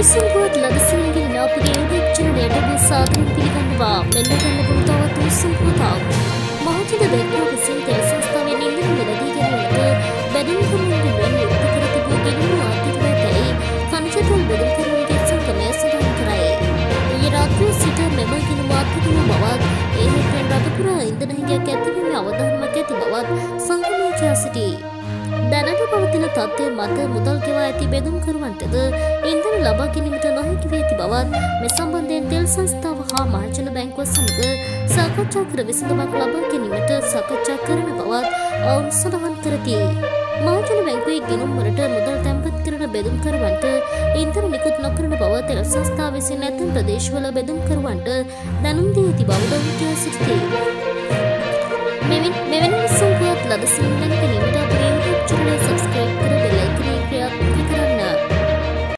උණුසුම්බුවත් ලදසිනගේ නාපුගේ ඒදක්ෂණ වැඩගේ සාධන පිළිගන්නවා මෙන්න කන්න පුරතාවත් උණුසුම්පුතාව. මහජන දැක්වූ විසින් තෙල් සංස්ථාවේ නිල්ලන වැලදී ගැනීමට බැඩින්කමින්ට වෙන් යුක්ත කර තිබූ ගෙනුණු ආර්ථිකය තැයි කනජතුල් බෙදුම් කිරීමගේ සංක්‍රමය සඳහන් කරයි. ඊයේ රාත්‍රියේ සිට මෙම ගිනුම ආර්ථිකම බවත් ඒ හේතුවෙන් රටපුරා ඉන්ධන හිඟයක් ඇතිවීමේ අවධානමක් ඇති බවත් සංගමෝචා සිටී. දැනට පවතින තත්ත්වය මත මුදල් ගෙවා ඇති බෙදුම් කරුවන්ටද ඉන්ධන වී ඇති බවත් මේ සම්බන්ධයෙන් තෙල් සංස්ථාව හා මහජන බැංකුව සමග සාකච්ඡා කර විසඳුමක් ලබා ගැනීමට සාකච්ඡා කරන බවත් ඔවුන් සඳහන් කරති. මහජන බැංකුවේ ගිණුම් වලට මුදල් තැන්පත් කරන බෙදුම්කරුවන්ට ඉන්ධන නිකුත් නොකරන බව තෙල් සංස්ථාව විසින් ඇතැම් ප්‍රදේශවල බෙදුම්කරුවන්ට දැනුම් දී ඇති බව ඔවුන් කියා සිටිති. මෙවැනි මෙවැනි සංකේත ලද සිංහල